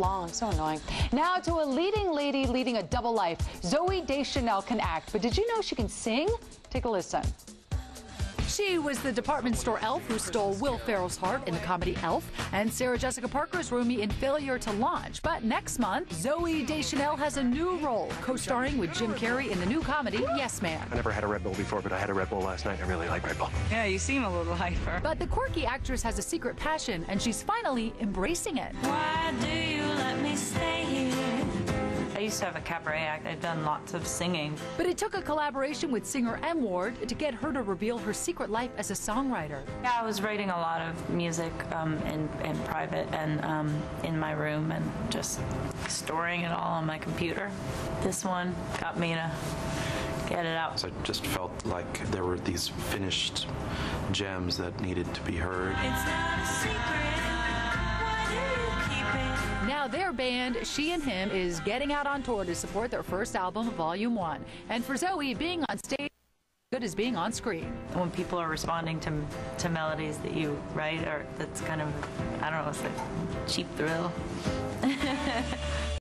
long, so annoying. Now to a leading lady leading a double life. Zooey Deschanel can act, but did you know she can sing? Take a listen. She was the department store elf who stole Will Ferrell's heart in the comedy Elf, and Sarah Jessica Parker's roomie in Failure to Launch. But next month, Zooey Deschanel has a new role, co-starring with Jim Carrey in the new comedy Yes Man. I never had a Red Bull before, but I had a Red Bull last night. I really like Red Bull. Yeah, you seem a little hyper. But the quirky actress has a secret passion, and she's finally embracing it. Why do you let me stay here? I used to have a cabaret act. I've done lots of singing. But it took a collaboration with singer M. Ward to get her to reveal her secret life as a songwriter. Yeah, I was writing a lot of music um, in, in private and um, in my room and just storing it all on my computer. This one got me to get it out. So I just felt like there were these finished gems that needed to be heard. Now their band, She and Him, is getting out on tour to support their first album, Volume 1. And for Zooey, being on stage good as being on screen. When people are responding to, to melodies that you write, or that's kind of, I don't know, it's like cheap thrill.